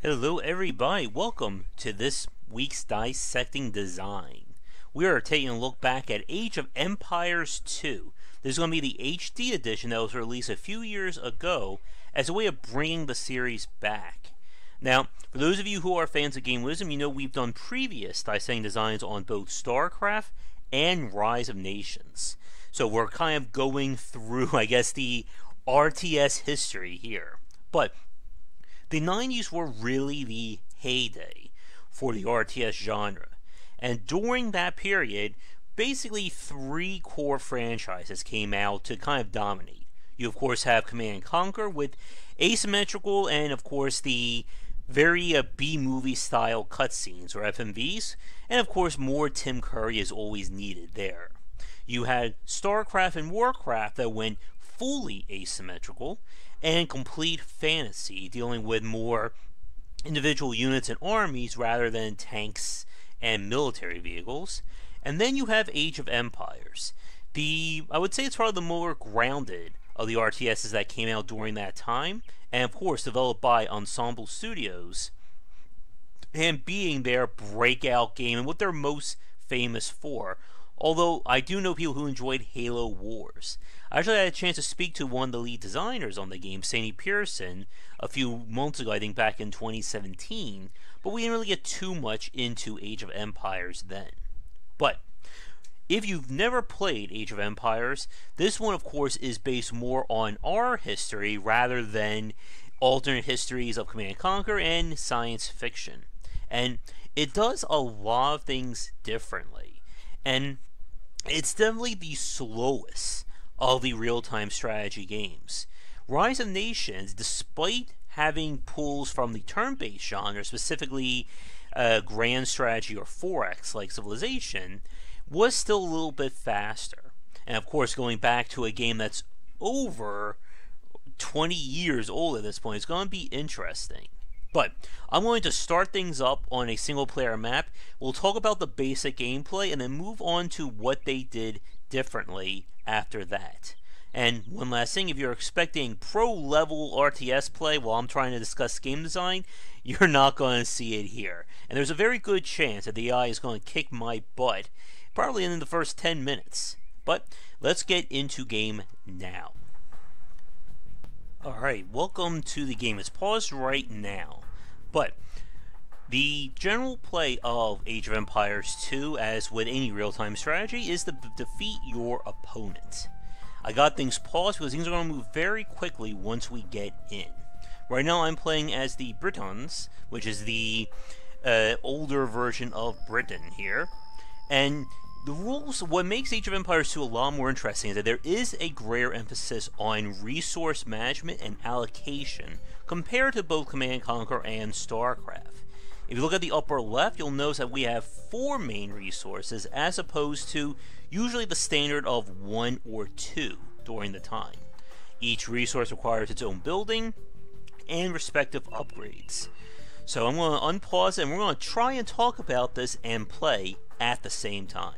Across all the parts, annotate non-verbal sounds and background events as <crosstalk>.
Hello everybody, welcome to this week's Dissecting Design. We are taking a look back at Age of Empires 2. This is going to be the HD edition that was released a few years ago as a way of bringing the series back. Now, for those of you who are fans of Game Wisdom, you know we've done previous Dissecting Designs on both StarCraft and Rise of Nations. So we're kind of going through, <laughs> I guess, the RTS history here. But the 90s were really the heyday for the RTS genre. And during that period, basically three core franchises came out to kind of dominate. You, of course, have Command and Conquer with asymmetrical and, of course, the very uh, B movie style cutscenes or FMVs, and of course, more Tim Curry is always needed there. You had StarCraft and Warcraft that went fully asymmetrical, and complete fantasy, dealing with more individual units and armies rather than tanks and military vehicles. And then you have Age of Empires. The I would say it's probably the more grounded of the RTSs that came out during that time, and of course developed by Ensemble Studios, and being their breakout game and what they're most famous for. Although I do know people who enjoyed Halo Wars. I actually had a chance to speak to one of the lead designers on the game, Sandy Petersen, a few months ago, I think back in 2017, but we didn't really get too much into Age of Empires then. But if you've never played Age of Empires, this one, of course, is based more on our history rather than alternate histories of Command and Conquer and science fiction. And it does a lot of things differently. And it's definitely the slowest of the real time strategy games. Rise of Nations, despite having pulls from the turn based genre, specifically uh, Grand Strategy or 4X like Civilization, was still a little bit faster. And of course, going back to a game that's over 20 years old at this point is going to be interesting. But I'm going to start things up on a single player map. We'll talk about the basic gameplay and then move on to what they did differently after that. And one last thing, if you're expecting pro level RTS play while I'm trying to discuss game design, <laughs> you're not going to see it here. And there's a very good chance that the AI is going to kick my butt, probably in the first 10 minutes. But let's get into game now. Alright, welcome to the game. It's paused right now. But the general play of Age of Empires 2, as with any real-time strategy, is to defeat your opponent. I got things paused because things are going to move very quickly once we get in. Right now I'm playing as the Britons, which is the uh, older version of Britain here, and the rules, what makes Age of Empires 2 a lot more interesting is that there is a greater emphasis on resource management and allocation compared to both Command Conquer and StarCraft. If you look at the upper left, you'll notice that we have four main resources as opposed to usually the standard of one or two during the time. Each resource requires its own building and respective upgrades. So I'm going to unpause and we're going to try and talk about this and play at the same time.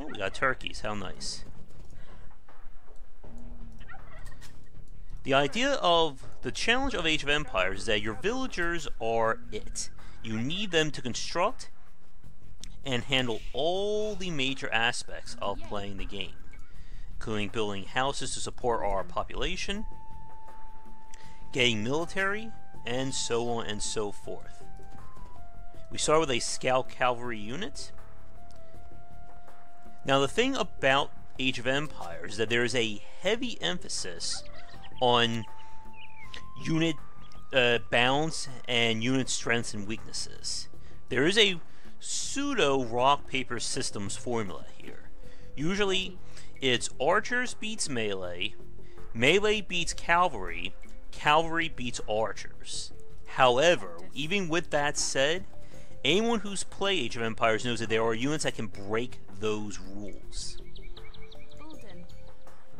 Oh, we got turkeys. How nice. The idea of the challenge of Age of Empires is that your villagers are it. You need them to construct and handle all the major aspects of playing the game, including building houses to support our population, getting military, and so on and so forth. We start with a scout cavalry unit. Now, the thing about Age of Empires is that there is a heavy emphasis on unit uh, balance and unit strengths and weaknesses. There is a pseudo rock paper systems formula here. Usually, it's archers beats melee, melee beats cavalry, cavalry beats archers. However, even with that said, anyone who's played Age of Empires knows that there are units that can break those rules.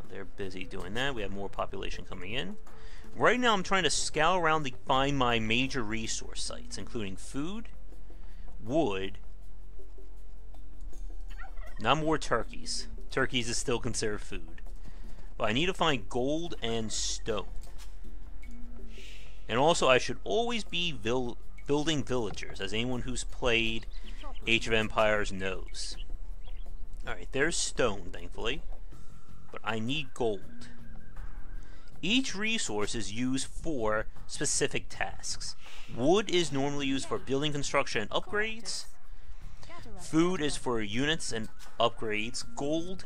They're busy doing that. We have more population coming in. Right now I'm trying to scout around to find my major resource sites, including food, wood, not more turkeys. Turkeys is still considered food. But I need to find gold and stone. And also, I should always be vil building villagers, as anyone who's played Age of Empires knows. Alright, there's stone, thankfully. But I need gold. Each resource is used for specific tasks. Wood is normally used for building construction and upgrades. Food is for units and upgrades. Gold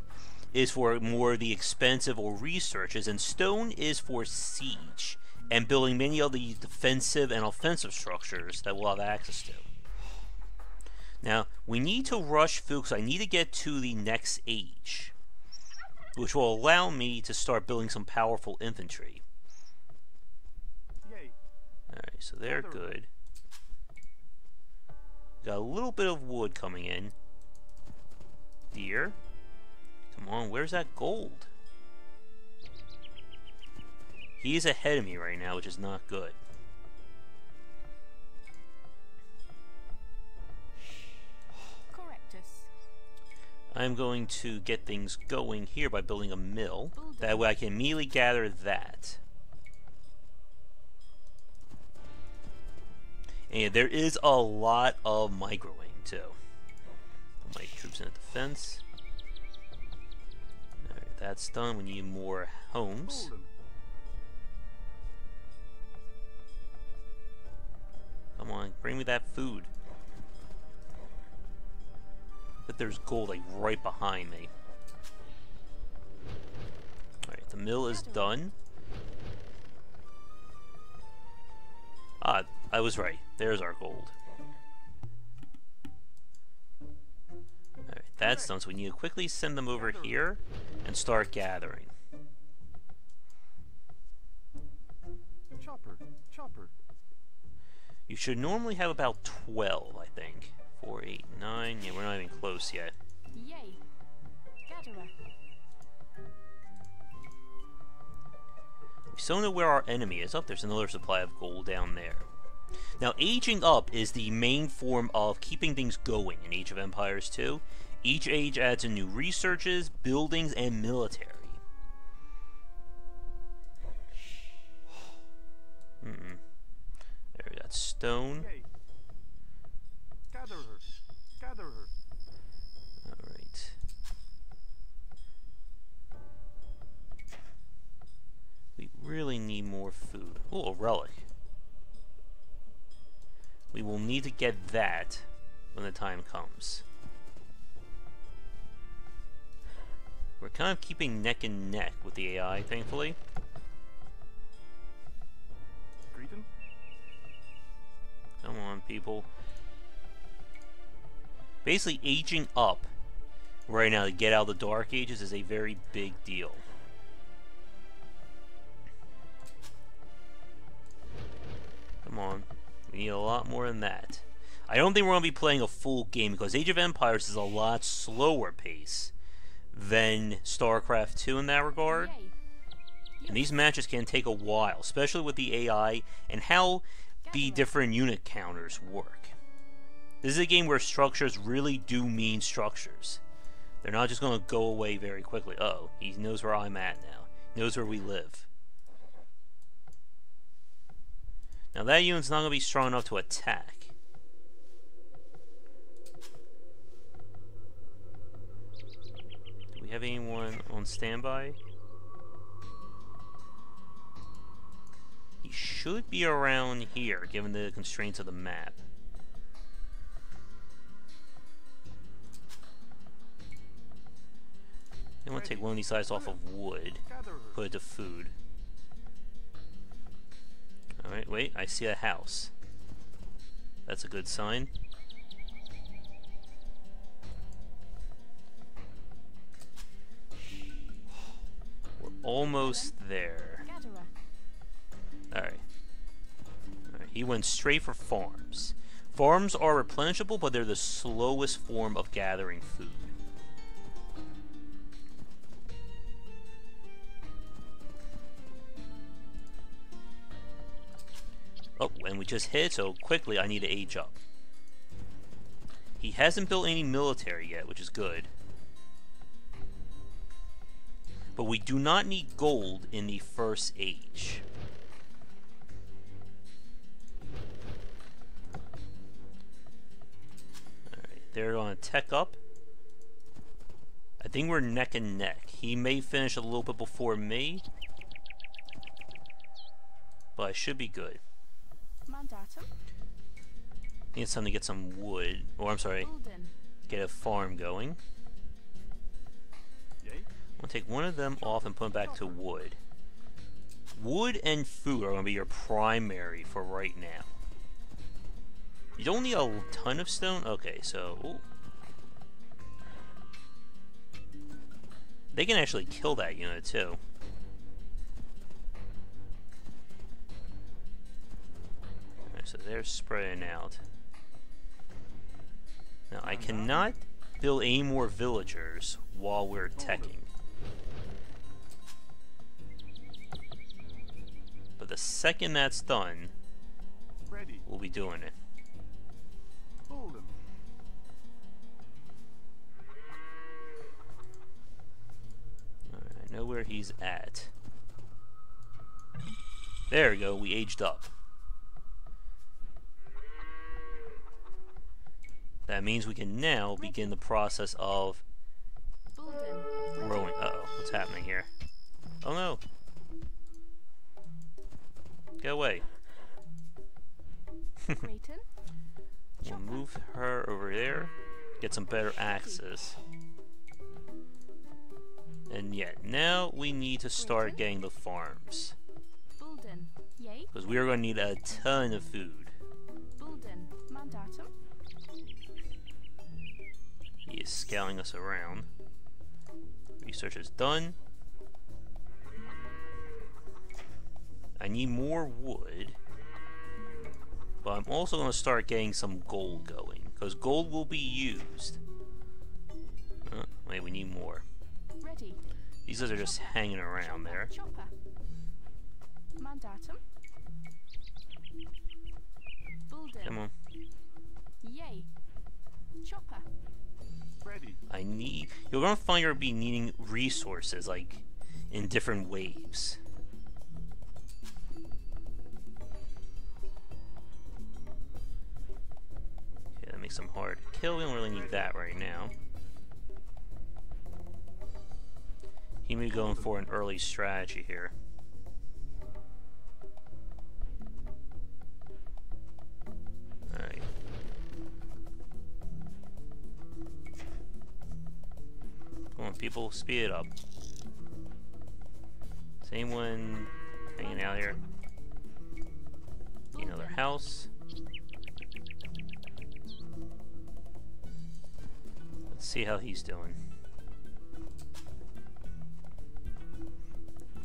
is for more the expensive or researches. And stone is for siege and building many of the defensive and offensive structures that we'll have access to. Now, we need to rush through because I need to get to the next age, which will allow me to start building some powerful infantry. Alright, so they're good. Got a little bit of wood coming in. Deer. Come on, where's that gold? He's ahead of me right now, which is not good. I'm going to get things going here by building a mill. That way I can immediately gather that. And there is a lot of microing, too. Put my troops in the defense. Alright, that's done. We need more homes. Bring me that food. But there's gold like right behind me. Alright, the mill is done. Ah, I was right. There's our gold. Alright, that's done, so we need to quickly send them over here and start gathering. Chopper, chopper. You should normally have about 12, I think. 4, 8, 9. Yeah, we're not even close yet. Yay. Gatherer. We still don't know where our enemy is. Up, oh, there's another supply of gold down there. Now, aging up is the main form of keeping things going in Age of Empires 2. Each age adds in new researches, buildings, and military. Got stone. Gather her. Gather her. Alright. We really need more food. Oh, a relic. We will need to get that when the time comes. We're kind of keeping neck and neck with the AI, thankfully. Come on, people. Basically, aging up right now to get out of the Dark Ages is a very big deal. Come on. We need a lot more than that. I don't think we're going to be playing a full game because Age of Empires is a lot slower pace than StarCraft 2 in that regard. And these matches can take a while, especially with the AI and how the different unit counters work. This is a game where structures really do mean structures. They're not just going to go away very quickly. Oh, he knows where I'm at now. He knows where we live. Now that unit's not going to be strong enough to attack. Do we have anyone on standby? Should be around here, given the constraints of the map. I'm gonna take one of these sides off of wood, put it to food. Alright, wait, I see a house. That's a good sign. We're almost there. Alright. Alright, he went straight for farms. Farms are replenishable, but they're the slowest form of gathering food. Oh, and we just hit, so quickly I need to age up. He hasn't built any military yet, which is good. But we do not need gold in the first age. Alright, they're gonna tech up. I think we're neck and neck. He may finish a little bit before me. But I should be good. Mandatum. I think it's time to get some wood. Or I'm sorry, Bulden. get a farm going. I'm gonna take one of them off and put them back to wood. Wood and food are gonna be your primary for right now. You don't need a ton of stone? Okay, so... ooh. They can actually kill that unit, too. Alright, so they're spreading out. Now, I cannot build any more villagers while we're teching. But the second that's done, we'll be doing it. Know where he's at. There we go, we aged up. That means we can now begin the process of growing. Uh oh, what's happening here? Oh no! Get away. <laughs> We'll move her over there, get some better axes. And yet, now we need to start getting the farms. Because we are going to need a ton of food. He is scouting us around. Research is done. I need more wood. But I'm also going to start getting some gold going. Because gold will be used. Uh, wait, we need more. Ready. These guys are just hanging around there. Chopper. Mandatum. Bulden. Come on. Yay. Chopper. Ready. I need... You're going to find you'll be needing resources, like, in different waves. Okay, that makes them hard to kill. We don't really need that right now. He may be going for an early strategy here. Alright. Come on, people, speed it up. Same one hanging out here. Another house. Let's see how he's doing.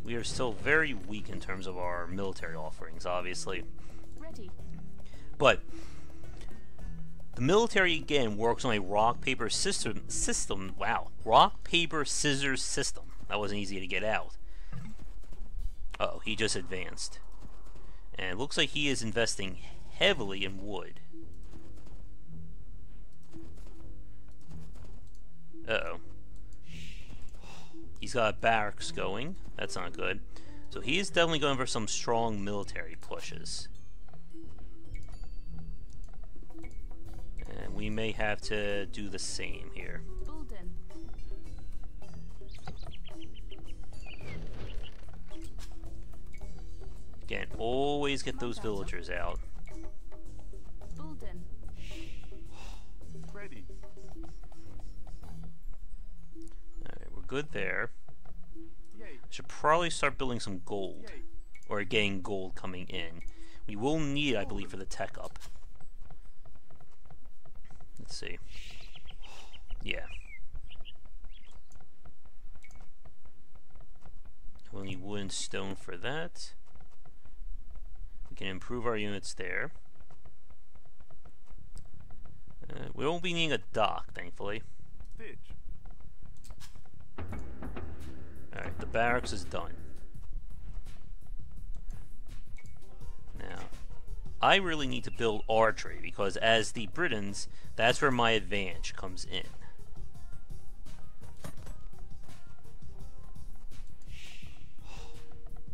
We are still very weak in terms of our military offerings, obviously. Ready. But the military again works on a rock paper system system. Wow, rock paper scissors system. That wasn't easy to get out. Uh oh, he just advanced, and it looks like he is investing heavily in wood. Uh oh. He's got barracks going. That's not good. So he is definitely going for some strong military pushes. And we may have to do the same here. Again, always get those villagers out. Bulden. Good there. Yay. Should probably start building some gold. Or getting gold coming in. We will need, I believe, for the tech up. Let's see. Yeah. We'll need wood and stone for that. We can improve our units there. Uh, we won't be needing a dock, thankfully. Alright, the barracks is done. Now, I really need to build archery because as the Britons, that's where my advantage comes in.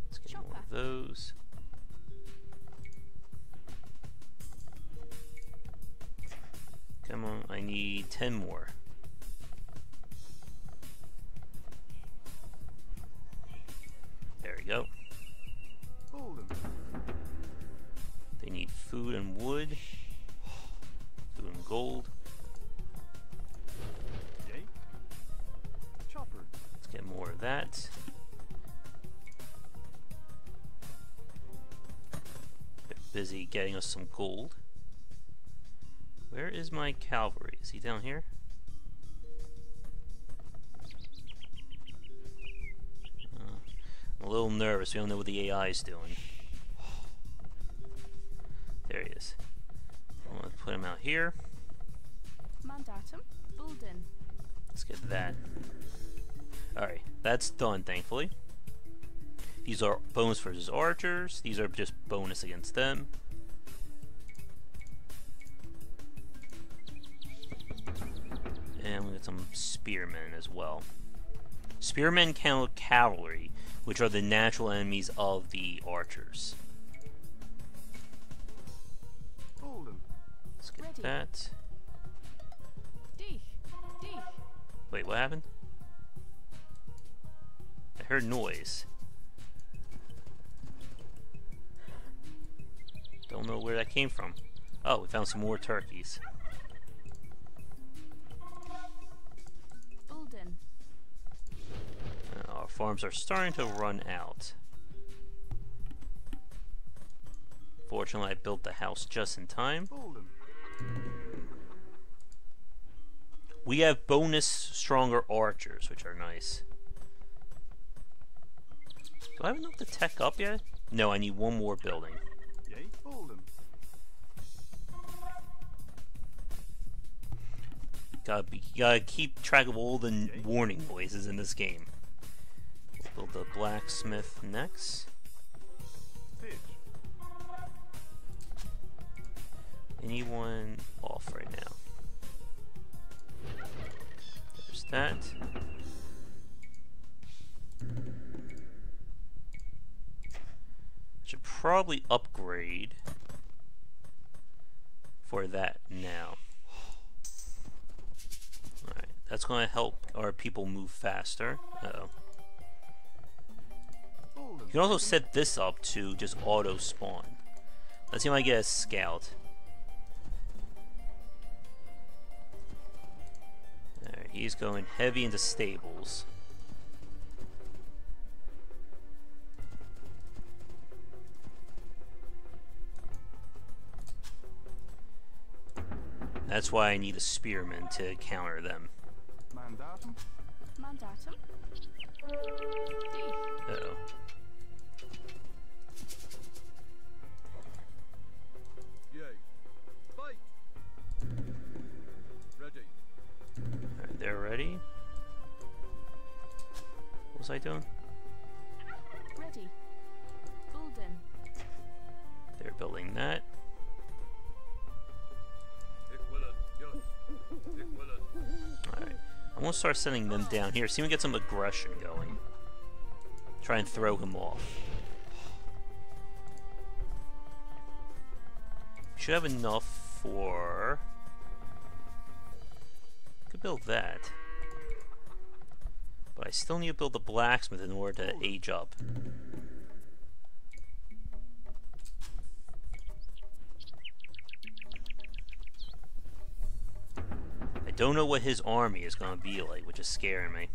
Let's get more of those. Come on, I need 10 more. Some gold. Where is my cavalry? Is he down here? Uh, I'm a little nervous. We don't know what the AI is doing. There he is. I'm gonna put him out here. Mandatum. Bulden. Let's get that. Alright, that's done, thankfully. These are bonus versus archers. These are just bonus against them. And some spearmen as well. Spearmen count cavalry, which are the natural enemies of the archers. Hold them. Let's get Ready. that. Dich. Dich. Wait, what happened? I heard noise. Don't know where that came from. Oh, we found some more turkeys. Farms are starting to run out. Fortunately, I built the house just in time. We have bonus stronger archers, which are nice. Do I have enough to tech up yet? No, I need one more building. Gotta be, gotta keep track of all the warning noises in this game. Build the blacksmith next. Anyone off right now? There's that. Should probably upgrade for that now. Alright, that's going to help our people move faster. Uh oh. Hold them. You can also set this up to just auto spawn. Let's see if I get a scout. Alright, he's going heavy into stables. That's why I need a spearman to counter them. Mandatum. Mandatum. Uh oh. Alright, they're ready. What was I doing? Ready. Bulden. They're building that. Ik willen. Yes. Ik willen. Alright. I'm gonna start sending them down here. See if we can get some aggression going. Try and throw him off. Should have enough for. Build that. But I still need to build the blacksmith in order to age up. I don't know what his army is going to be like, which is scaring me.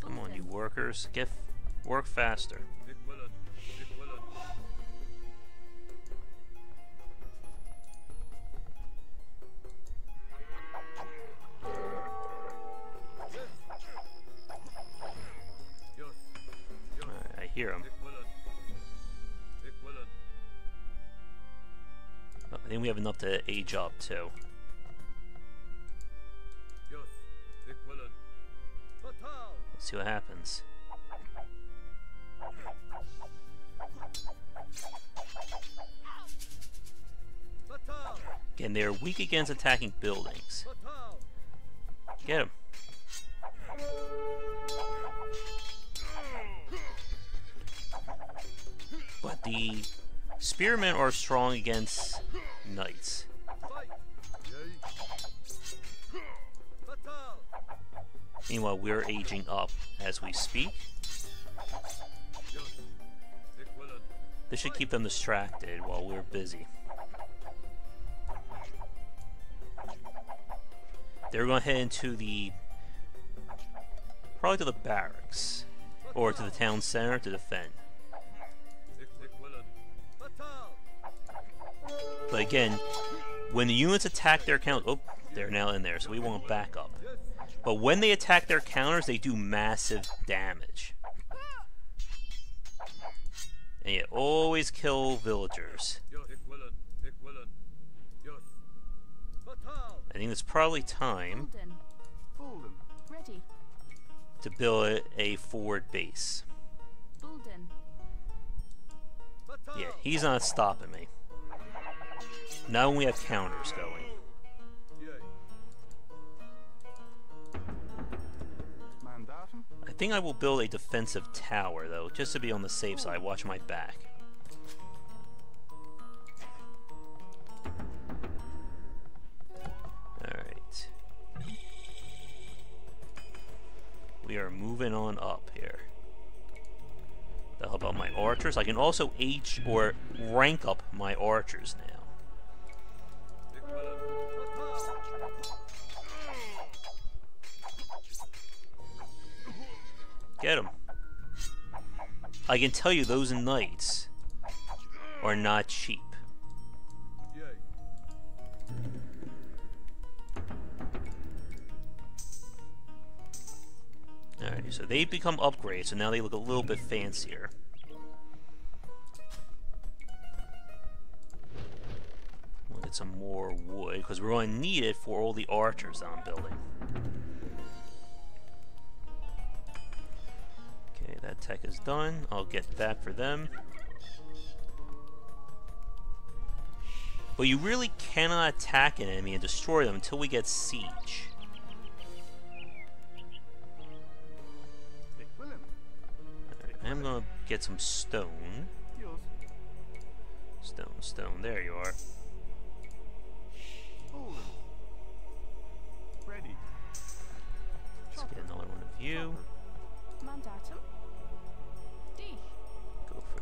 Come on, you workers, get work faster. To age up too. Let's see what happens. Again, they are weak against attacking buildings. Get him. But the Spearmen are strong against knights. Meanwhile, we're aging up as we speak. This should keep them distracted while we're busy. They're going to head into the. probably to the barracks. Or to the town center to defend. But again, when the units attack their count, oh, they're now in there, so we won't back up. But when they attack their counters, they do massive damage. And you always kill villagers. Jus. Equivalent. Equivalent. Jus. Fatal! I think it's probably time Bulden. Bulden. Ready. to build a forward base. Bulden. Fatal! Yeah, he's not stopping me. Now we have counters going. I think I will build a defensive tower, though, just to be on the safe side. Watch my back. Alright. We are moving on up here. The hell about my archers? I can also H or rank up my archers now. Get him. I can tell you those knights are not cheap. Yea. Alright, so they become upgrades, so now they look a little bit fancier. We'll get some more wood, because we're going to need it for all the archers that I'm building. That tech is done. I'll get that for them. But you really cannot attack an enemy and destroy them until we get siege. Alright, I'm gonna get some stone. Stone, stone. There you are. Ready. Let's get another one of you.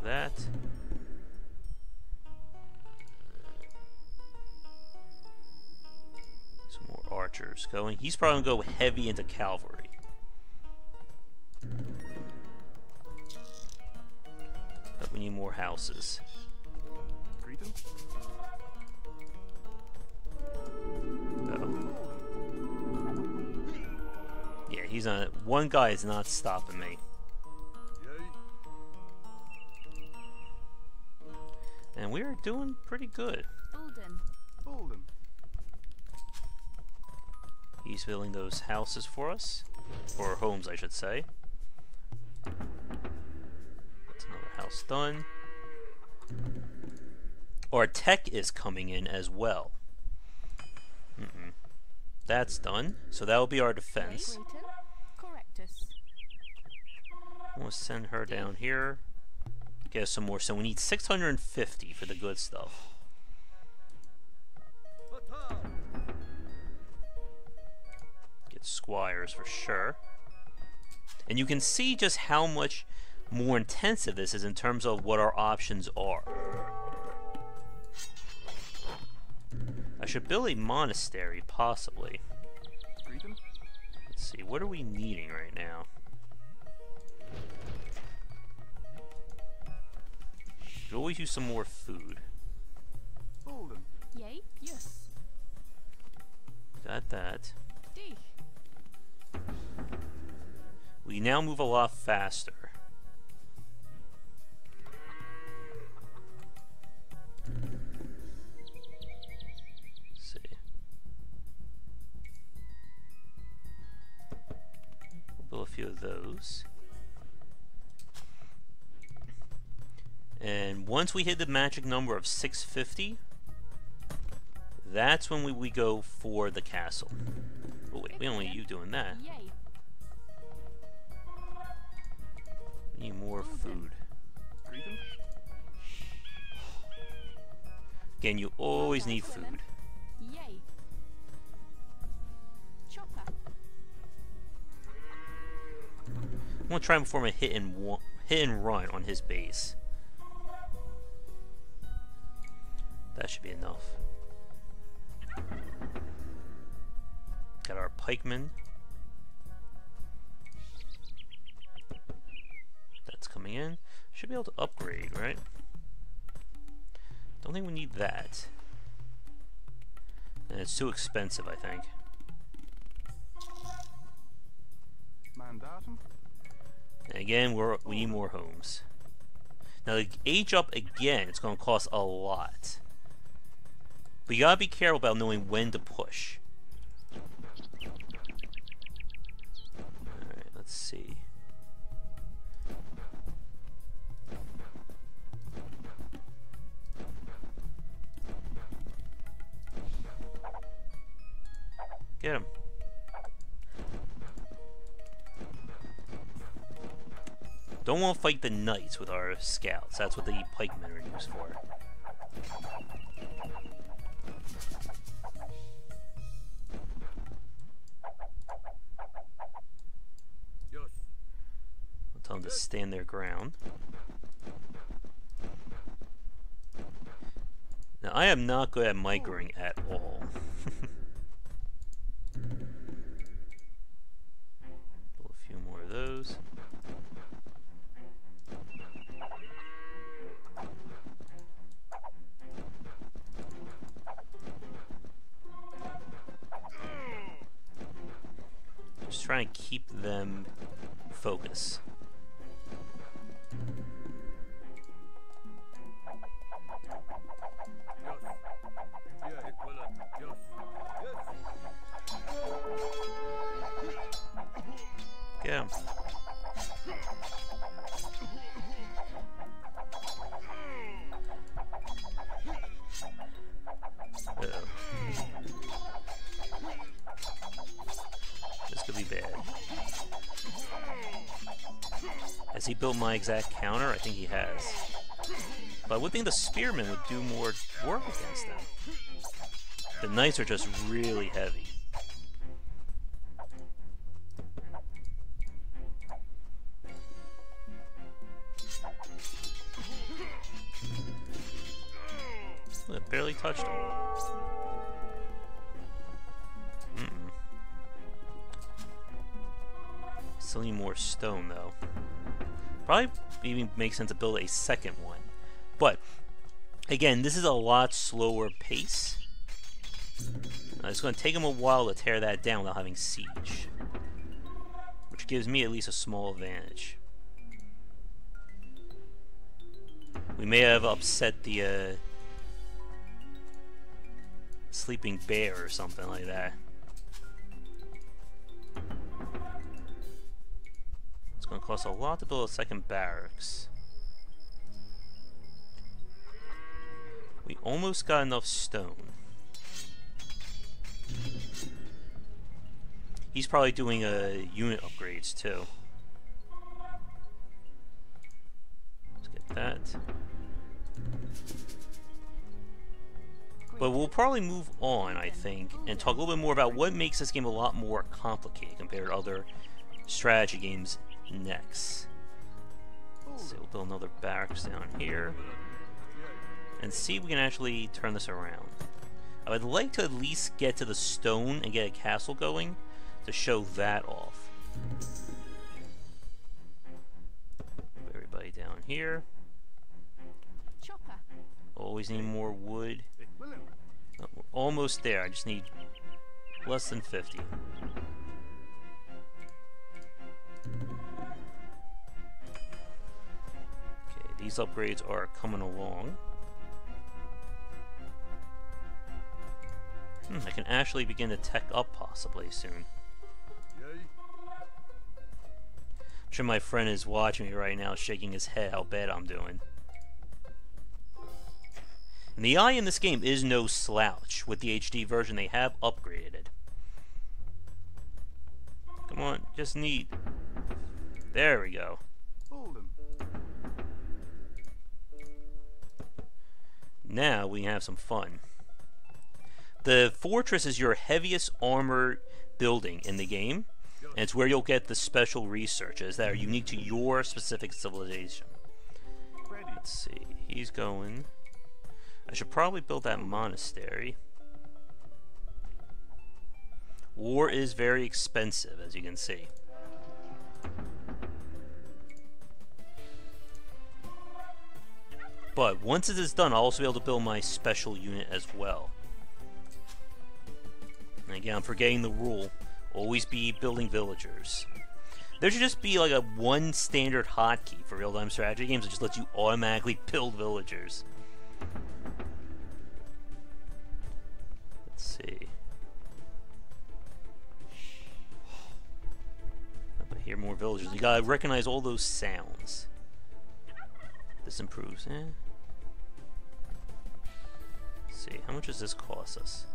That. Some more archers going. He's probably gonna go heavy into cavalry. But we need more houses. Yeah, he's on it. One guy is not stopping me. And we are doing pretty good. Bulden. Bulden. He's building those houses for us. Or homes, I should say. That's another house done. Our tech is coming in as well. Mm-mm. That's done. So that will be our defense. Waitin. Correctus. We'll send her down here. Get us some more. So we need 650 for the good stuff. Get squires for sure. And you can see just how much more intensive this is in terms of what our options are. I should build a monastery, possibly. Let's see, what are we needing right now? Could always use some more food. Bulden. Yea. Yes. Got that. D. We now move a lot faster. Let's see. We'll build a few of those. And once we hit the magic number of 650, that's when we, we go for the castle. Oh wait, we don't you doing that. Yea. We need more food. Again, you always need food. Yay. Chopper. I'm gonna try and perform a hit and hit and run on his base. Should be enough. Got our pikeman. That's coming in. Should be able to upgrade, right? Don't think we need that. And it's too expensive, I think. Mandatum. And again, we're, we need more homes. Now, to age up again, it's going to cost a lot. But you gotta be careful about knowing when to push. Alright, let's see. Get him. Don't want to fight the knights with our scouts. That's what the pikemen are used for. Tell them to stand their ground. Now, I am not good at microing at all. <laughs> A few more of those. Just try and keep them focus. This could be bad. Has he built my exact counter? I think he has. But I would think the spearmen would do more work against them. The knights are just really heavy. Barely touched him. Mm-mm. Still need more stone, though. Probably even makes sense to build a second one. But, again, this is a lot slower pace. It's going to take him a while to tear that down without having siege. Which gives me at least a small advantage. We may have upset the, uh, sleeping bear or something like that. It's to cost a lot to build a second barracks. We almost got enough stone. He's probably doing uh, unit upgrades too. Let's get that. But we'll probably move on, I think, and talk a little bit more about what makes this game a lot more complicated compared to other strategy games next. So we'll build another barracks down here. And see if we can actually turn this around. I would like to at least get to the stone and get a castle going to show that off. Move everybody down here. Chopper. Always need more wood. We're almost there. I just need less than 50. Okay, these upgrades are coming along. Hmm, I can actually begin to tech up possibly soon. I'm sure my friend is watching me right now, shaking his head how bad I'm doing. And the eye in this game is no slouch. With the HD version, they have upgraded it. Come on, just need. There we go. Now we have some fun. The fortress is your heaviest armor building in the game, and it's where you'll get the special researches that are unique to your specific civilization. Let's see, he's going. I should probably build that monastery. War is very expensive, as you can see. But once it is done, I'll also be able to build my special unit as well. And again, I'm forgetting the rule. Always be building villagers. There should just be like a one standard hotkey for real-time strategy games that just lets you automatically build villagers. Let's see. If I hear more villagers, you gotta recognize all those sounds. This improves, eh? Let's see, how much does this cost us?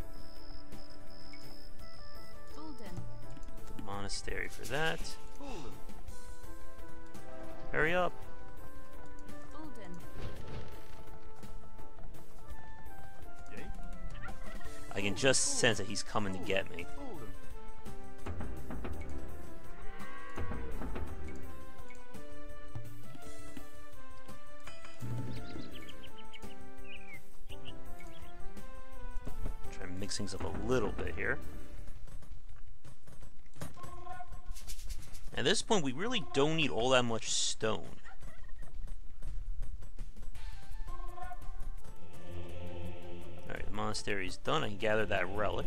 The monastery for that. Hurry up. I can just sense that he's coming to get me. Try mix things up a little bit here. At this point, we really don't need all that much stone. The monastery's done. I can gather that relic.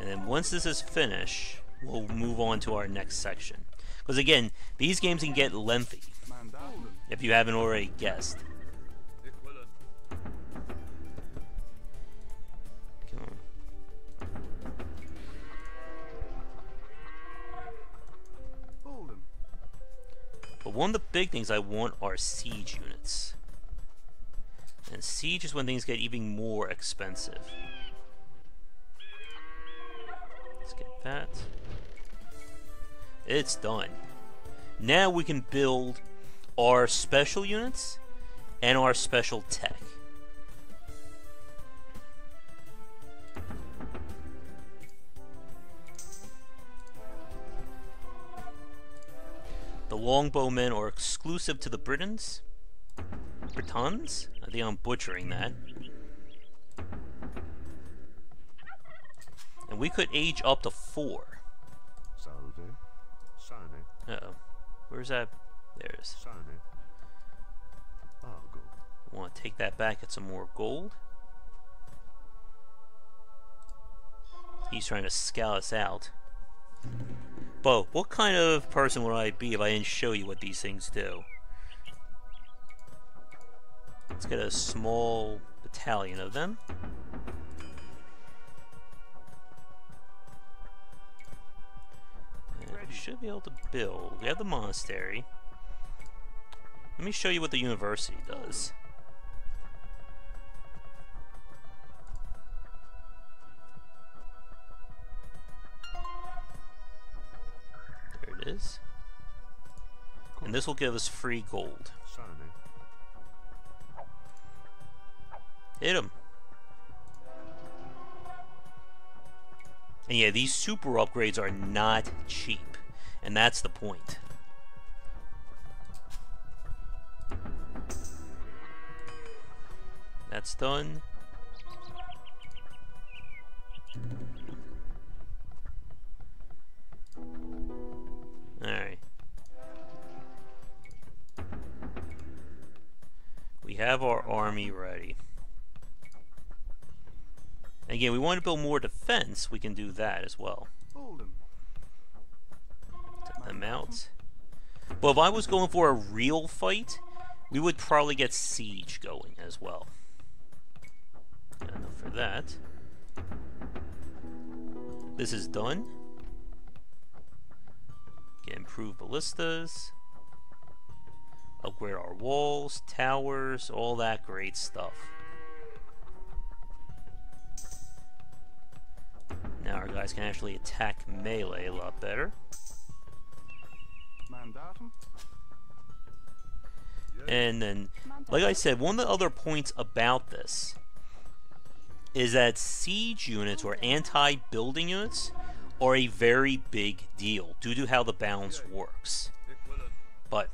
And then once this is finished, we'll move on to our next section. Because again, these games can get lengthy, if you haven't already guessed. One of the big things I want are siege units. And siege is when things get even more expensive. Let's get that. It's done. Now we can build our special units and our special tech. Longbowmen are exclusive to the Britons. Britons? I think I'm butchering that. And we could age up to four. Salve. Sane. Uh oh. Where's that? There it is. Sane. Argo. I want to take that back, get some more gold. He's trying to scout us out. Bo, what kind of person would I be if I didn't show you what these things do? Let's get a small battalion of them. And we should be able to build. We have the monastery. Let me show you what the university does. It is. And this will give us free gold. Hit him. And yeah, these super upgrades are not cheap. And that's the point. That's done. Have our army ready. Again, we want to build more defense, we can do that as well. Set them out. But if I was going for a real fight, we would probably get siege going as well. Enough for that. This is done. Get improved ballistas. Upgrade our walls, towers, all that great stuff. Now our guys can actually attack melee a lot better. And then, like I said, one of the other points about this is that siege units or anti-building units are a very big deal due to how the balance works. But.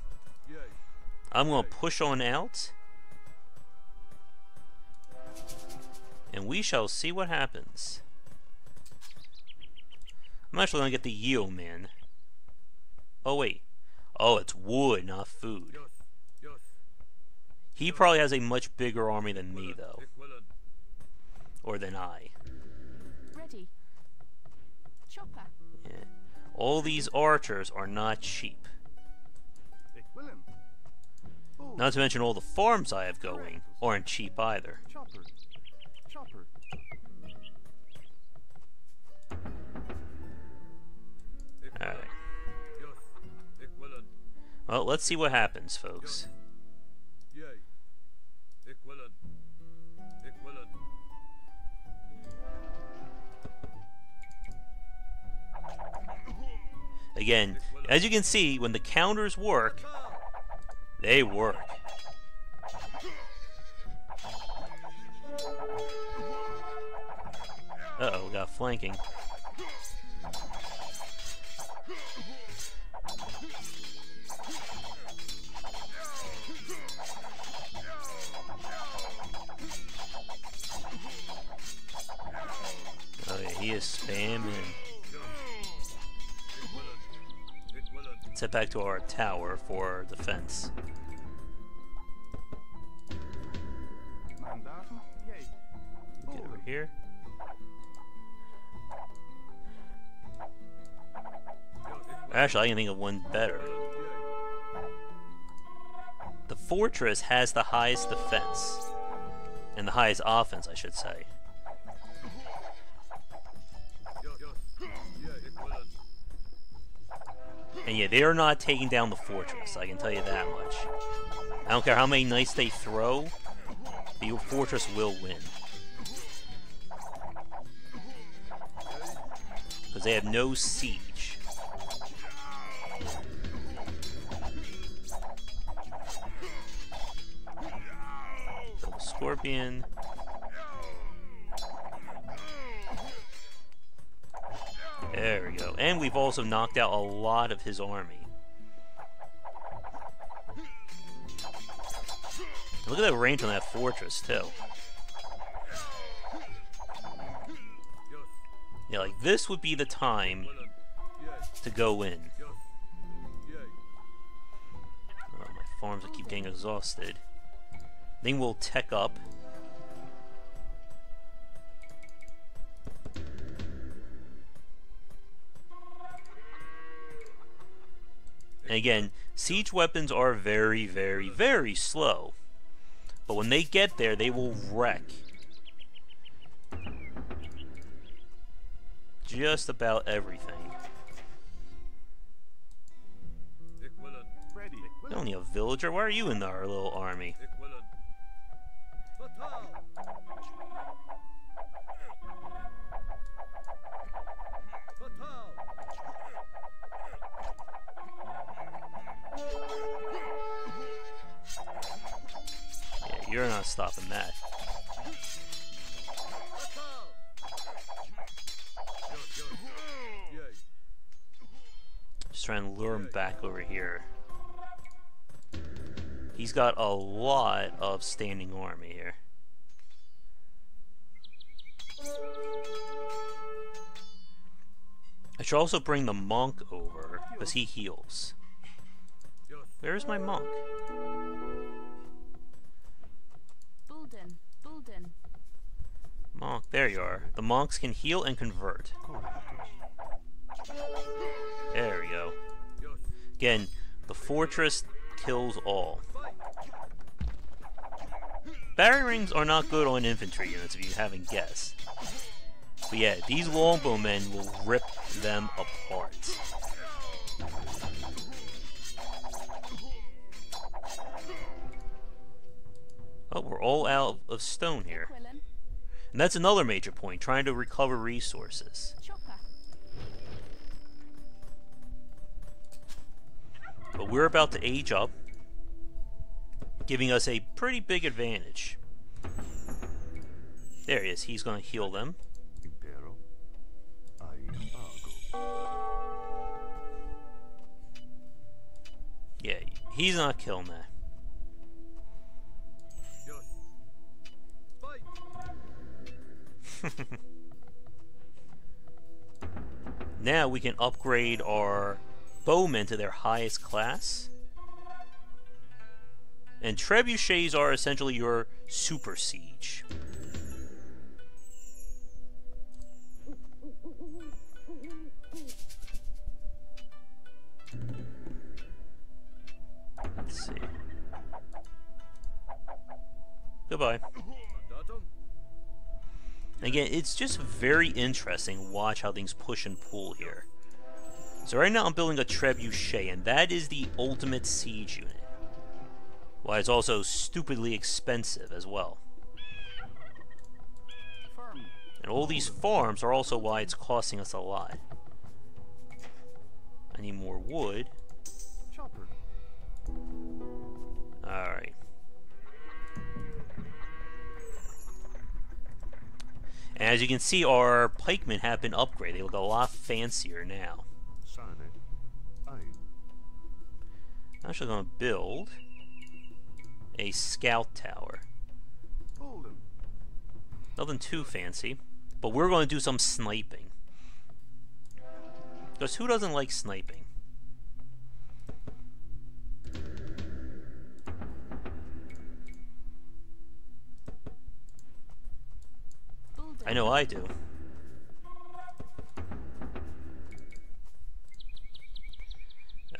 I'm going to push on out. And we shall see what happens. I'm actually going to get the Yeoman. Oh, wait. Oh, it's wood, not food. Yes. Yes. He probably has a much bigger army than me, though. Or than I. Ready. Chopper. Yeah. All these archers are not cheap. Not to mention all the farms I have going aren't cheap either. Alright. Well, let's see what happens, folks. Again, as you can see, when the counters work, they work. Uh-oh, we got flanking. Oh he is spamming. Head back to our tower for defense. Here. Actually, I can think of one better. The fortress has the highest defense. And the highest offense, I should say. And yeah, they are not taking down the fortress, I can tell you that much. I don't care how many knights they throw, the fortress will win. They have no siege. Scorpion. There we go. And we've also knocked out a lot of his army. Look at the range on that fortress, too. Like this would be the time to go in. Oh, my farms will keep getting exhausted. Then we'll tech up. And again, siege weapons are very, very, very slow. But when they get there, they will wreck. Just about everything. Equilin. Only a villager? Why are you in our little army? Yeah, you're not stopping that. Just and lure him back over here. He's got a lot of standing army here. I should also bring the monk over, because he heals. Where's my monk? Bulden. Bulden. Monk, there you are. The monks can heal and convert. Again, the fortress kills all. Barry rings are not good on infantry units, if you haven't guessed. But yeah, these longbowmen will rip them apart. Oh, we're all out of stone here. And that's another major point, trying to recover resources. But we're about to age up. giving us a pretty big advantage. There he is. He's going to heal them. Impero. I pago. Yeah, he's not killing that. <laughs> Now we can upgrade our bowmen to their highest class. And trebuchets are essentially your super siege. Let's see. Goodbye. Again, it's just very interesting watch how things push and pull here. So right now I'm building a trebuchet, and that is the ultimate siege unit. Why it's also stupidly expensive as well. And all these farms are also why it's costing us a lot. I need more wood. Chopper. Alright. And as you can see, our pikemen have been upgraded. They look a lot fancier now. I'm actually going to build a scout tower. Nothing too fancy, but we're going to do some sniping. Because who doesn't like sniping? I know I do.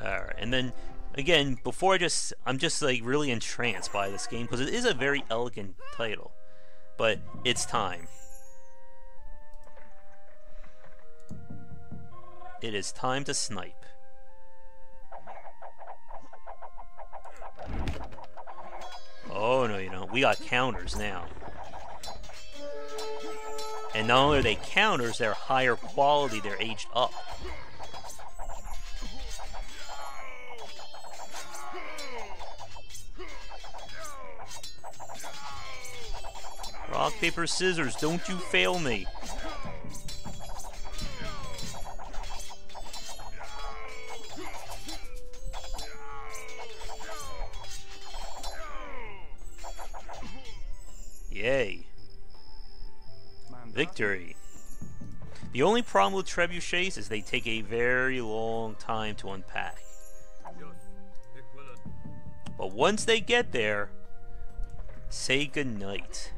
Alright, and then again, before I just, I'm just like really entranced by this game because it is a very elegant title. But it's time. It is time to snipe. Oh no, you don't. We got counters now. And not only are they counters, they're higher quality, they're aged up. Paper, scissors, don't you fail me. Yay. Victory. The only problem with trebuchets is they take a very long time to unpack. But once they get there, say goodnight.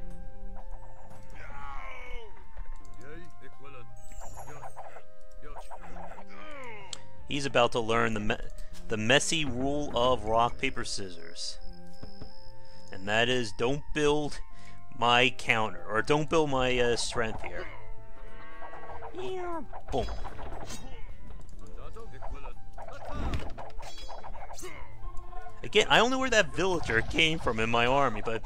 He's about to learn the me- the messy rule of rock paper scissors, and that is don't build my counter or don't build my uh, strength here. Yeah, Boom. Again, I know where that villager came from in my army, but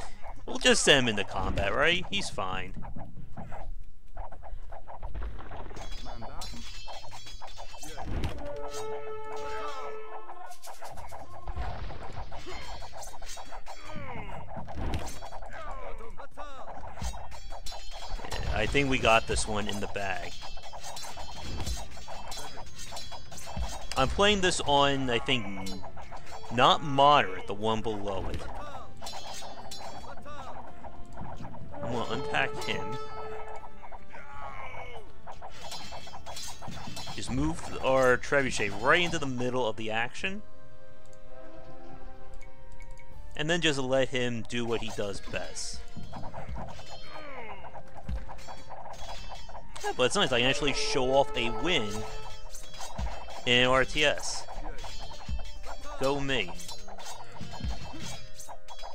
we'll just send him into combat, right? He's fine. I think we got this one in the bag. I'm playing this on, I think, not moderate, the one below it. I'm gonna unpack him. Just move our trebuchet right into the middle of the action. And then just let him do what he does best. But it's nice. I can actually show off a win in RTS. Go me.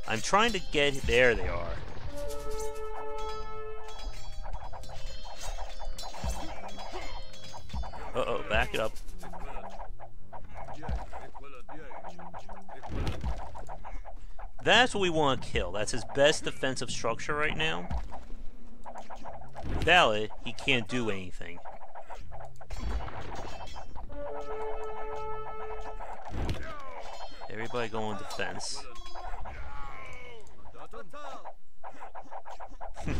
I'm trying to get. There they are. Uh oh, back it up. That's what we want to kill. That's his best defensive structure right now. It, he can't do anything. Everybody go on defense. <laughs>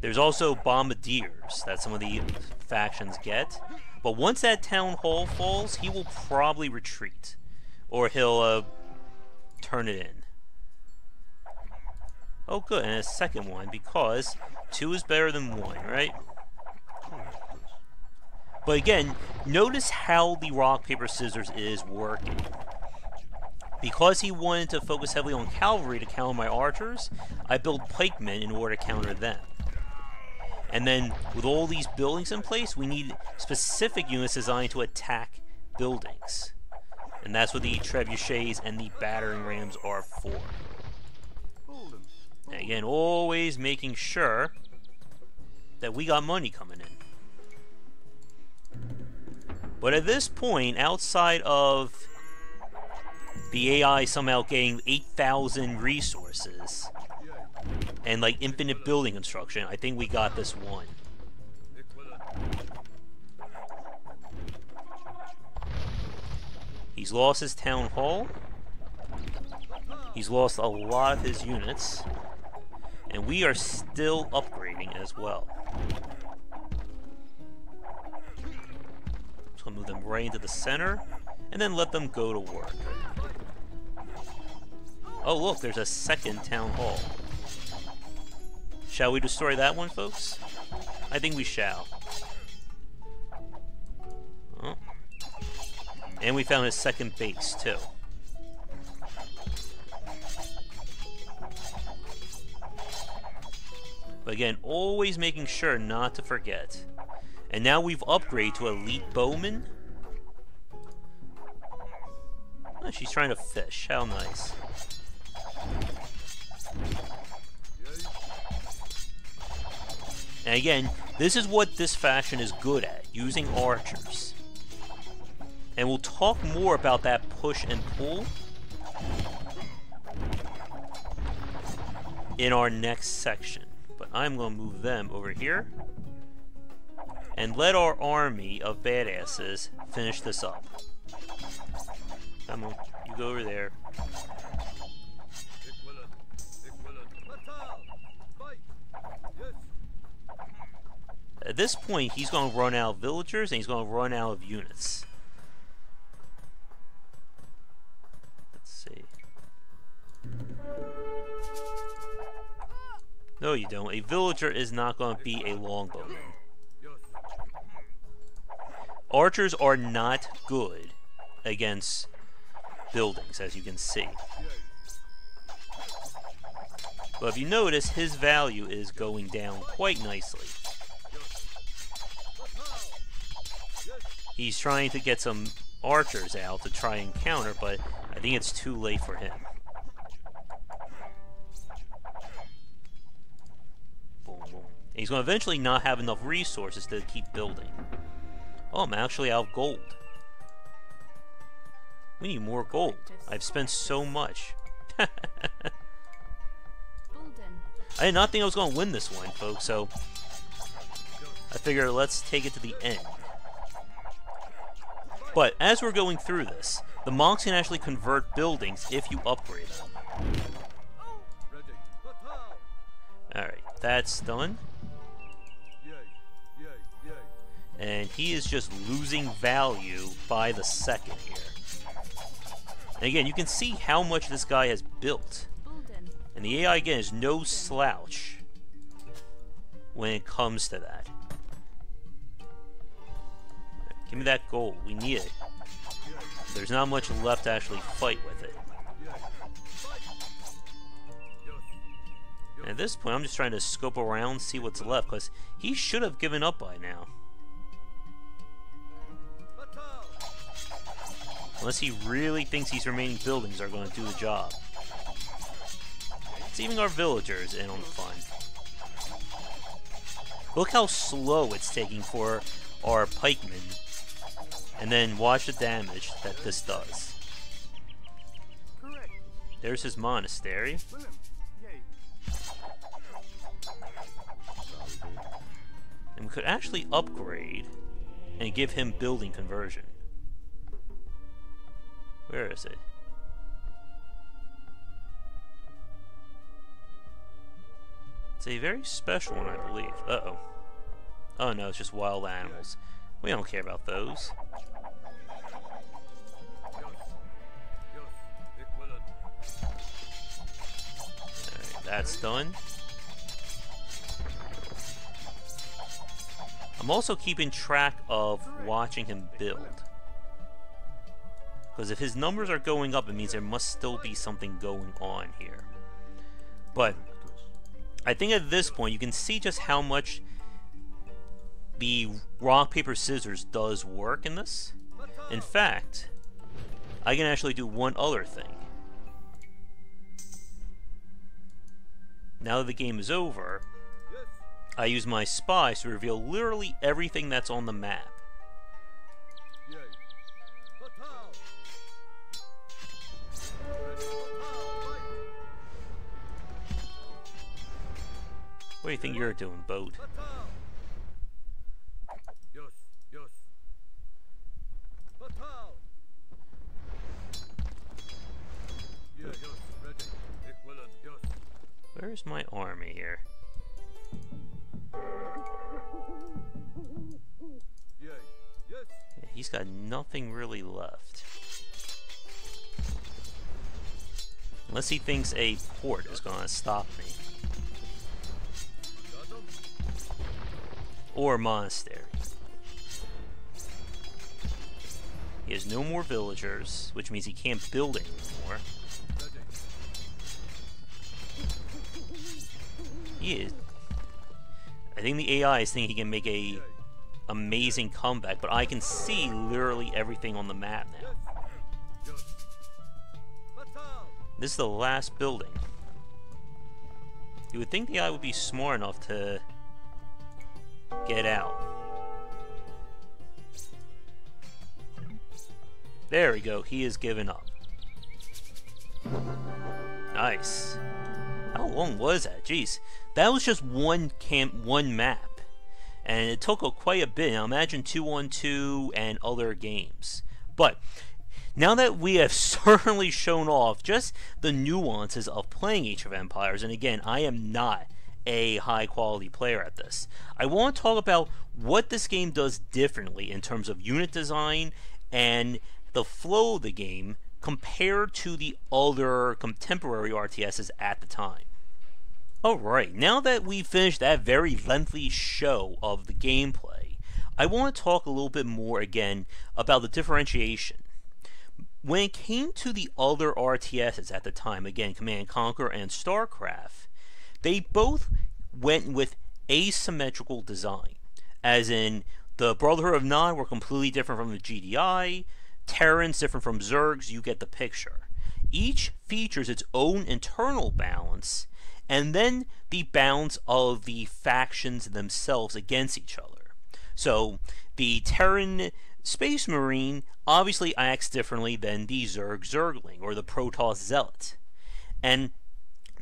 There's also bombardiers that some of the factions get. But once that town hall falls, he will probably retreat. Or he'll uh, turn it in. Oh good, and a second one, because two is better than one, right? But again, notice how the rock, paper, scissors is working. Because he wanted to focus heavily on cavalry to counter my archers, I built pikemen in order to counter them. And then, with all these buildings in place, we need specific units designed to attack buildings. And that's what the trebuchets and the battering rams are for. Again, always making sure that we got money coming in. But at this point, outside of the AI somehow getting 8,000 resources and like infinite building construction, I think we got this one. He's lost his town hall. He's lost a lot of his units. And we are still upgrading as well. So move them right into the center, and then let them go to work. Oh look, there's a second town hall. Shall we destroy that one, folks? I think we shall. Oh. And we found a second base, too. Again, always making sure not to forget. And now we've upgraded to Elite Bowman. Oh, she's trying to fish. How nice. And again, this is what this faction is good at, using archers. And we'll talk more about that push and pull in our next section. But I'm going to move them over here and let our army of badasses finish this up. Come on, you go over there. At this point, he's going to run out of villagers and he's going to run out of units. No, you don't. A villager is not going to be a longbowman. Archers are not good against buildings, as you can see. But if you notice, his value is going down quite nicely. He's trying to get some archers out to try and counter, but I think it's too late for him. And he's going to eventually not have enough resources to keep building. Oh, I'm actually out of gold. We need more gold. I've spent so much. <laughs> I did not think I was going to win this one, folks, so I figure let's take it to the end. But as we're going through this, the monks can actually convert buildings if you upgrade them. Alright, that's done. And he is just losing value by the second here. And again, you can see how much this guy has built. And the AI, again, is no slouch when it comes to that. Give me that gold. We need it. There's not much left to actually fight with it. And at this point, I'm just trying to scope around, see what's left, because he should have given up by now. Unless he really thinks these remaining buildings are going to do the job. It's even our villagers in on the fun. Look how slow it's taking for our pikemen. And then watch the damage that this does. There's his monastery. And we could actually upgrade and give him building conversion. Where is it? It's a very special one, I believe. Uh-oh. Oh no, it's just wild animals. We don't care about those. That's done. I'm also keeping track of watching him build. Because if his numbers are going up, it means there must still be something going on here. But I think at this point, you can see just how much the rock, paper, scissors does work in this. In fact, I can actually do one other thing. Now that the game is over, I use my spies to reveal literally everything that's on the map. What do you think you're doing, Boat? Fatal. Yes. Yes. Fatal. Yeah. Yes. Ready. Ik wil het. Yes. Where's my army here? Yeah, he's got nothing really left. Unless he thinks a port is gonna stop me. Or monastery. He has no more villagers, which means he can't build anymore. He is. I think the AI is thinking he can make a amazing comeback, but I can see literally everything on the map now. This is the last building. You would think the AI would be smart enough to get out. There we go, he has given up. Nice. How long was that? Jeez. That was just one camp, one map. And it took a, quite a bit. Now imagine 2 on 2 and other games. But now that we have <laughs> certainly shown off just the nuances of playing Age of Empires, and again, I am not a high quality player at this, I want to talk about what this game does differently in terms of unit design and the flow of the game compared to the other contemporary RTSs at the time. Alright, now that we've finished that very lengthy show of the gameplay, I want to talk a little bit more again about the differentiation when it came to the other RTSs at the time, again, Command Conquer and StarCraft, they both went with asymmetrical design. As in, the Brotherhood of Nine were completely different from the GDI, Terrans different from Zergs, you get the picture. Each features its own internal balance, and then the balance of the factions themselves against each other. So, the Terran Space Marine obviously acts differently than the Zerg Zergling or the Protoss Zealot. And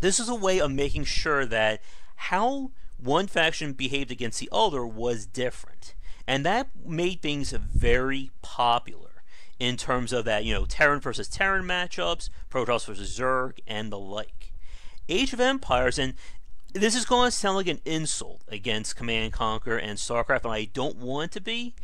this is a way of making sure that how one faction behaved against the other was different. And that made things very popular in terms of that, you know, Terran versus Terran matchups, Protoss versus Zerg, and the like. Age of Empires, and this is going to sound like an insult against Command and Conquer and StarCraft, and I don't want to be,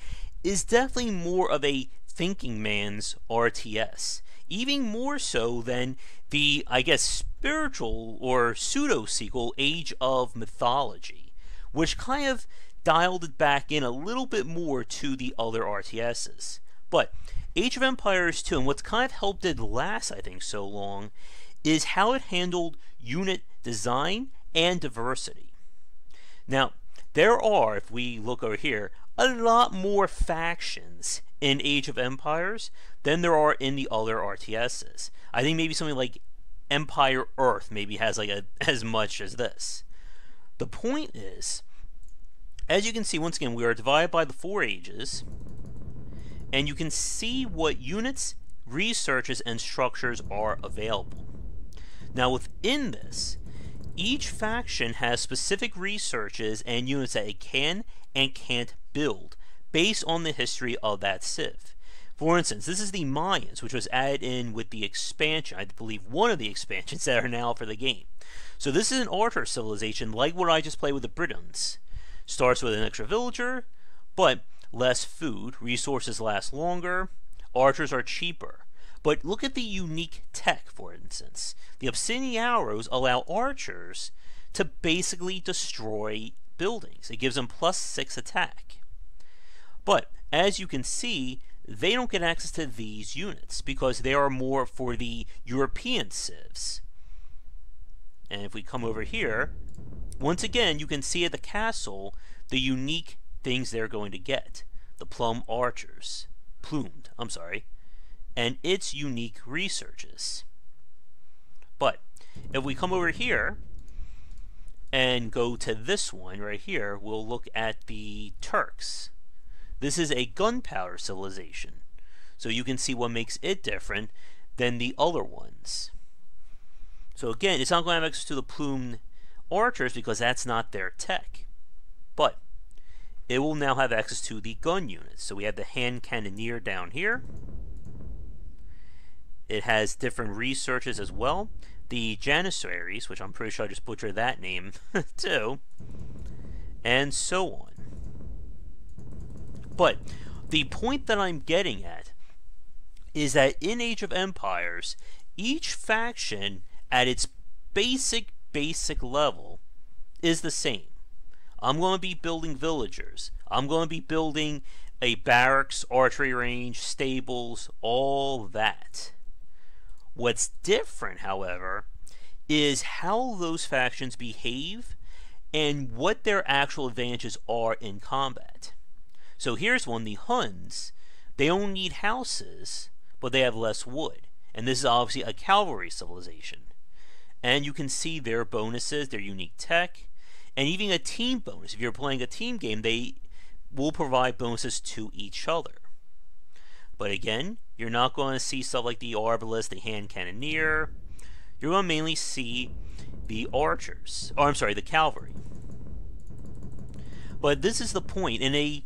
is definitely more of a thinking man's RTS. Even more so than the, I guess, spiritual or pseudo sequel, Age of Mythology, which kind of dialed it back in a little bit more to the other RTSs. But Age of Empires 2, and what's kind of helped it last, I think, so long, is how it handled unit design and diversity. Now, there are, if we look over here, a lot more factions in Age of Empires than there are in the other RTSs. I think maybe something like Empire Earth maybe has like a, <laughs> as much as this. The point is, as you can see, once again, we are divided by the four ages, and you can see what units, researches, and structures are available. Now, within this, each faction has specific researches and units that it can and can't build based on the history of that civ. For instance, this is the Mayans, which was added in with the expansion, I believe one of the expansions <laughs> that are now for the game. So this is an Archer civilization like what I just played with the Britons. Starts with an extra villager, but less food, resources last longer, archers are cheaper. But look at the unique tech, for instance. The Obsidian arrows allow archers to basically destroy buildings. It gives them plus 6 attack. But as you can see, they don't get access to these units because they are more for the European civs. And if we come over here, once again, you can see at the castle the unique things they're going to get. The plum archers, plumed, I'm sorry, and its unique researches. But if we come over here and go to this one right here, we'll look at the Turks. This is a gunpowder civilization. So you can see what makes it different than the other ones. So again, it's not going to have access to the plumed archers because that's not their tech. But it will now have access to the gun units. So we have the hand cannoneer down here. It has different researches as well. The Janissaries, which I'm pretty sure I just butchered that name <laughs> too, and so on. But the point that I'm getting at is that in Age of Empires, each faction at its basic, basic level is the same. I'm going to be building villagers. I'm going to be building a barracks, archery range, stables, all that. What's different, however, is how those factions behave and what their actual advantages are in combat. So here's one the Huns. They don't need houses, but they have less wood. And this is obviously a cavalry civilization. And you can see their bonuses, their unique tech, and even a team bonus. If you're playing a team game, they will provide bonuses to each other. But again, you're not going to see stuff like the arbalist, the hand cannoneer. You're going to mainly see the archers. Or, I'm sorry, the cavalry. But this is the point. In a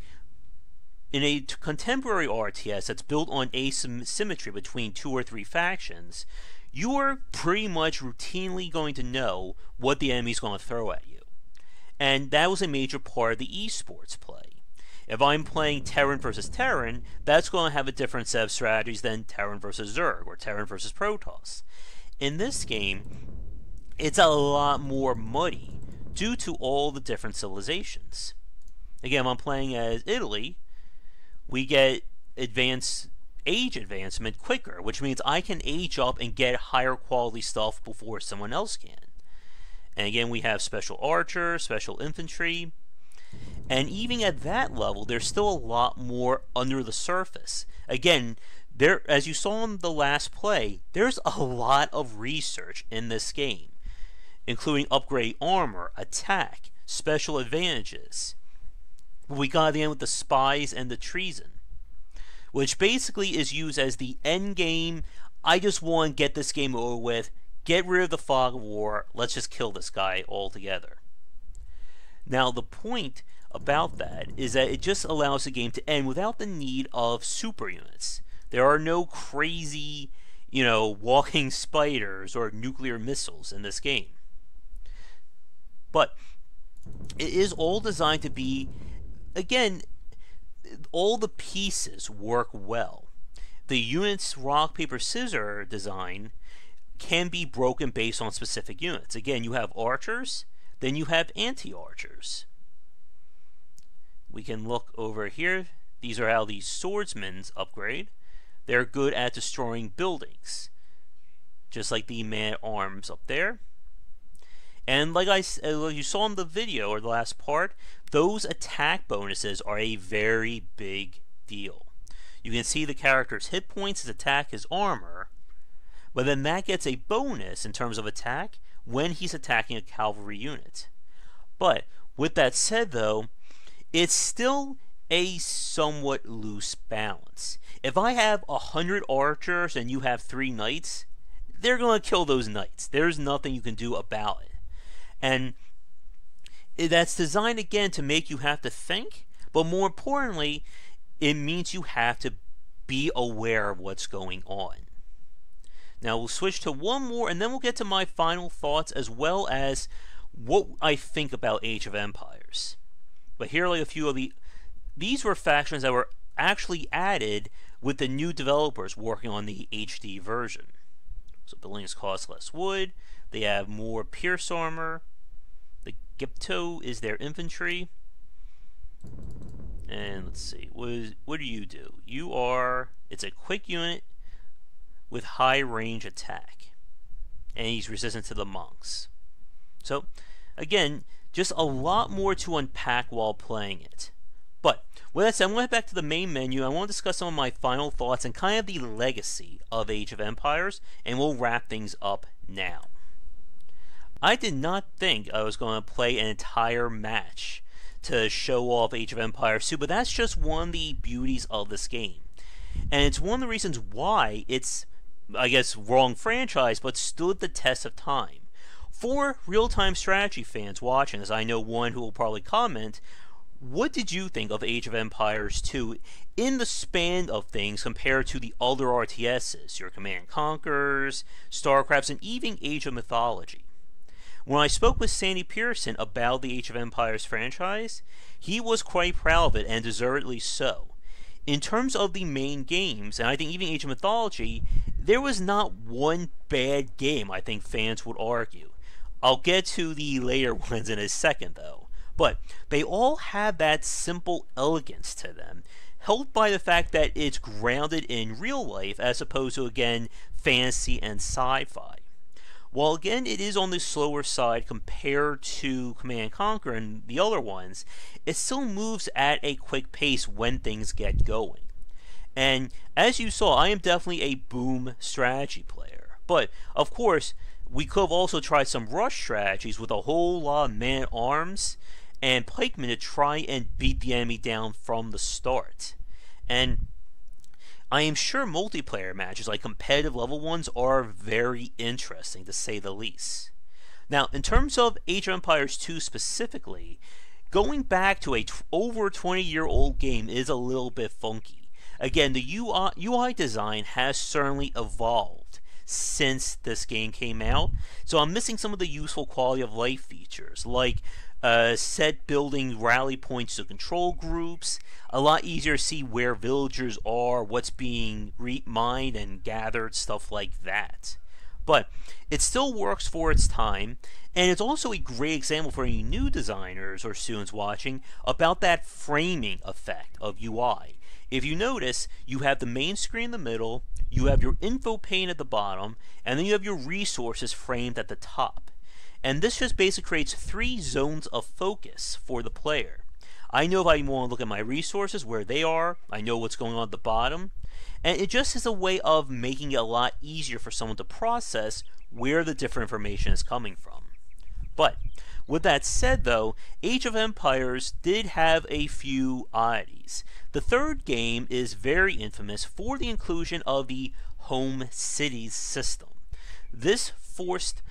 in a contemporary RTS that's built on asymmetry between two or three factions, you are pretty much routinely going to know what the enemy's going to throw at you. And that was a major part of the esports play. If I'm playing Terran versus Terran, that's going to have a different set of strategies than Terran versus Zerg or Terran versus Protoss. In this game, it's a lot more muddy due to all the different civilizations. Again, I'm playing as Italy, we get advance age advancement quicker, which means I can age up and get higher quality stuff before someone else can. And again, we have special archer, special infantry, and even at that level, there's still a lot more under the surface. Again, there, as you saw in the last play, there's a lot of research in this game, including upgrade armor, attack, special advantages, we got the end with the spies and the treason, which basically is used as the end game. I just want to get this game over with, get rid of the fog of war, let's just kill this guy altogether. Now, the point about that is that it just allows the game to end without the need of super units. There are no crazy, you know, <laughs> walking spiders or nuclear missiles in this game. But it is all designed to be again, all the pieces work well. The unit's rock, paper, scissor design can be broken based on specific units. Again, you have archers, then you have anti archers. We can look over here. These are how these swordsmen's upgrade. They're good at destroying buildings, just like the man arms up there. And like I uh, like you saw in the video or the last part, those attack bonuses are a very big deal. You can see the character's hit points, his attack, his armor, but then that gets a bonus in terms of attack when he's attacking a cavalry unit. But with that said, though, it's still a somewhat loose balance. If I have a hundred archers and you have three knights, they're going to kill those knights. There's nothing you can do about it. And that's designed again to make you have to think, but more importantly, it means you have to be aware of what's going on. Now we'll switch to one more and then we'll get to my final thoughts as well as what I think about Age of Empires. But here are a few of the these were factions that were actually added with the new developers working on the HD version. So buildings cost less wood, they have more pierce armor, Gbeto is their infantry. And let's see, what, is, what do you do? You are, it's a quick unit with high range attack. And he's resistant to the monks. So, again, just a lot more to unpack while playing it. But with that said, I'm going to head back to the main menu. I want to discuss some of my final thoughts and kind of the legacy of Age of Empires, and we'll wrap things up now. I did not think I was going to play an entire match to show off Age of Empires 2, but that's just one of the beauties of this game. And it's one of the reasons why it's, I guess, wrong franchise, but stood the test of time. For real time strategy fans watching, as I know one who will probably comment, what did you think of Age of Empires 2 in the span of things compared to the other RTSs, your Command Conquerors, StarCrafts, and even Age of Mythology? When I spoke with Sandy Petersen about the Age of Empires franchise, he was quite proud of it, and deservedly so. In terms of the main games, and I think even Age of Mythology, there was not one bad game, I think fans would argue. I'll get to the later <laughs> ones in a second, though. But they all have that simple elegance to them, helped by the fact that it's grounded in real life as opposed to, again, fantasy and sci fi. While again it is on the slower side compared to Command Conquer and the other ones, it still moves at a quick pace when things get going. And as you saw, I am definitely a boom strategy player. But of course, we could have also tried some rush strategies with a whole lot of man arms and pikemen to try and beat the enemy down from the start. And I am sure multiplayer matches, like competitive level ones, are very interesting to say the least. Now, in terms of Age of Empires 2 specifically, going back to a over 20 year old game is a little bit funky. Again, the UI, UI design has certainly evolved since this game came out, so I'm missing some of the useful quality of life features, like uh, set building rally points to control groups, a lot easier to see where villagers are, what's being mined and gathered, stuff like that. But it still works for its time, and it's also a great example for any new designers or students watching about that framing effect of UI. If you notice, you have the main screen in the middle, you have your info pane at the bottom, and then you have your resources framed at the top. And this just basically creates three zones of focus for the player. I know if I want to look at my resources, where they are, I know what's going on at the bottom, and it just is a way of making it a lot easier for someone to process where the different information is coming from. But with that said, though, Age of Empires did have a few oddities. The third game is very infamous for the inclusion of the home cities system. This forced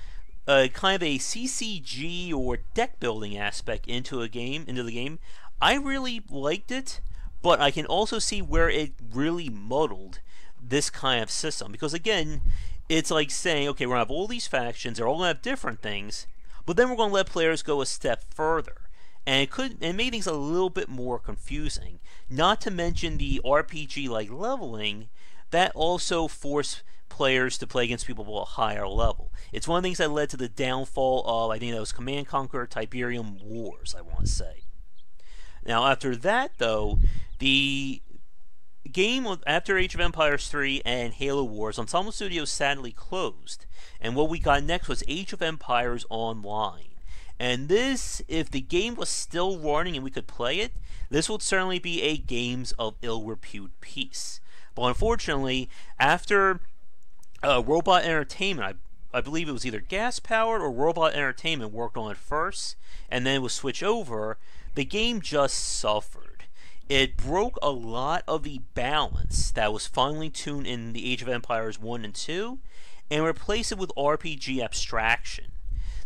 uh, kind of a CCG or deck building aspect into a game, into the game. I really liked it, but I can also see where it really muddled this kind of system because again, it's like saying, okay, we're gonna have all these factions, they're all gonna have different things, but then we're gonna let players go a step further. And it could it made things a little bit more confusing. Not to mention the RPG like leveling that also forced players to play against people at a higher level. It's one of the things that led to the downfall of, I think that was Command Conquer Tiberium Wars, I want to say. Now, after that, though, the game after Age of Empires 3 and Halo Wars, Ensemble Studios sadly closed, and what we got next was Age of Empires Online. And this, if the game was still running and we could play it, this would certainly be a games of ill repute piece. But unfortunately, after uh, Robot Entertainment, I, I believe it was either gas powered or Robot Entertainment worked on it first, and then it was switched over. The game just suffered. It broke a lot of the balance that was finely tuned in the Age of Empires 1 and 2 and replaced it with RPG abstraction.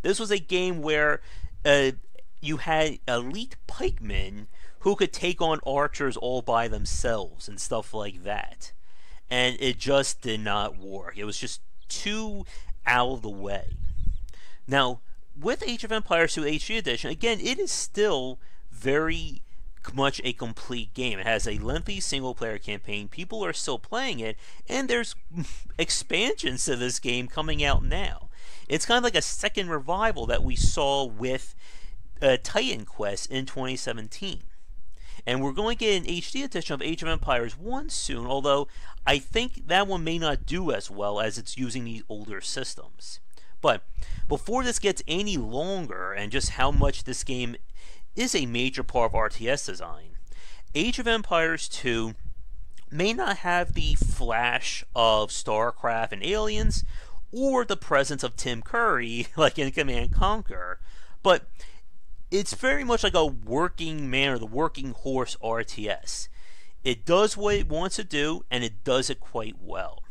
This was a game where uh, you had elite pikemen who could take on archers all by themselves and stuff like that. And it just did not work. It was just too out of the way. Now, with Age of Empires 2 HD Edition, again, it is still very much a complete game. It has a lengthy single player campaign. People are still playing it, and there's <laughs> expansions to this game coming out now. It's kind of like a second revival that we saw with uh, Titan Quest in 2017. And we're going to get an HD edition of Age of Empires 1 soon, although I think that one may not do as well as it's using these older systems. But before this gets any longer, and just how much this game is a major part of RTS design, Age of Empires 2 may not have the flash of StarCraft and Aliens, or the presence of Tim Curry <laughs> like in Command Conquer, but it's very much like a working man or the working horse RTS. It does what it wants to do, and it does it quite well.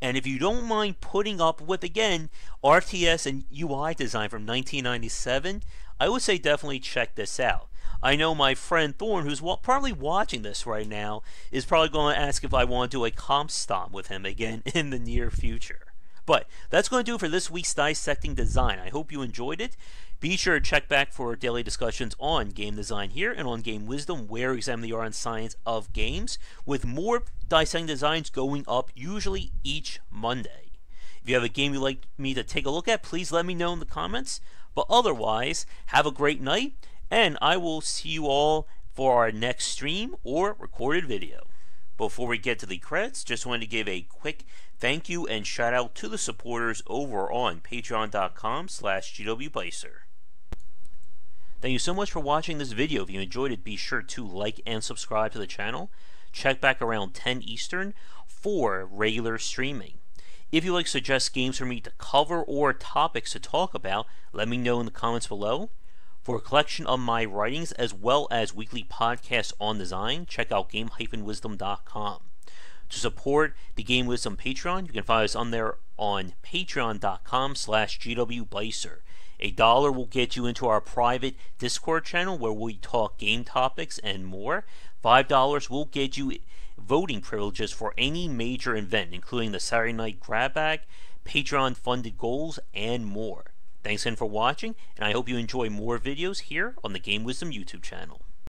And if you don't mind putting up with, again, RTS and UI design from 1997, I would say definitely check this out. I know my friend Thorn, who's probably watching this right now, is probably going to ask if I want to do a comp stomp with him again <laughs> in the near future. But that's going to do for this week's Dissecting Design. I hope you enjoyed it. Be sure to check back for daily discussions on game design here and on Game Wisdom, where we examine the art and science of games, with more dissecting designs going up usually each Monday. If you have a game you'd like me to take a look at, please let me know in the comments. But otherwise, have a great night, and I will see you all for our next stream or recorded video. Before we get to the credits, just wanted to give a quick thank you and shout out to the supporters over on patreon.com slash gwbycer. Thank you so much for watching this video. If you enjoyed it, be sure to like and subscribe to the channel. Check back around 10 Eastern for regular streaming. If you'd like to suggest games for me to cover or topics to talk about, let me know in the comments below. For a collection of my writings as well as weekly podcasts on design, check out game-wisdom.com. To support the Game Wisdom Patreon, you can find us on there on patreon.com slash gwbycer. A dollar will get you into our private Discord channel where we talk game topics and more. Five dollars will get you voting privileges for any major event, including the Saturday Night Grab Bag, Patreon funded goals, and more. Thanks again for watching, and I hope you enjoy more videos here on the Game Wisdom YouTube channel.